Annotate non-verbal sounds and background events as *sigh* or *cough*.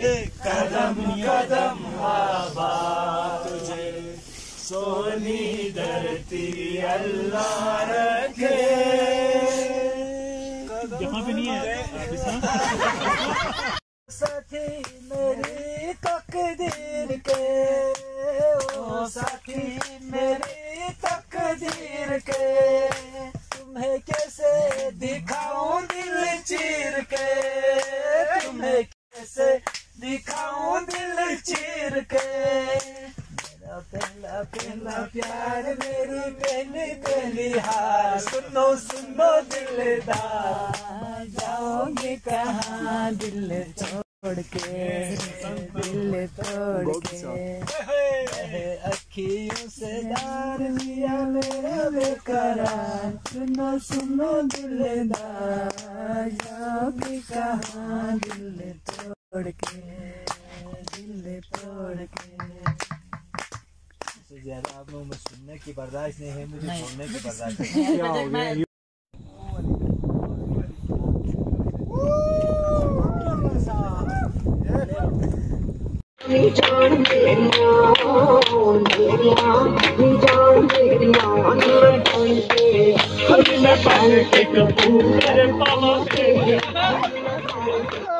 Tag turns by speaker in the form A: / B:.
A: कदम कदम तुझे। सोनी धरती अल्लाह रखे।
B: यहाँ पे नहीं है।
A: साथी मेरी तकदीर के। ओ साथी मेरी तकदीर के। तुम्हें कैसे दिखाऊँ दिल चीर के। मेरा पहला पहला प्यार मेरी पहली पहली हार। सुनो सुनो दिलदार जाओगे कहाँ दिल छोड़ के? दिल तोड़ के। अखियों से दार लिया मेरा बेकरार। सुनो सुनो दिलदार जाओगे कहाँ दिल तोड़ के? ज़्यादा आप लोगों में सुनने की बर्दाश्त नहीं है मुझे बोलने की बर्दाश्त
C: नहीं *laughs*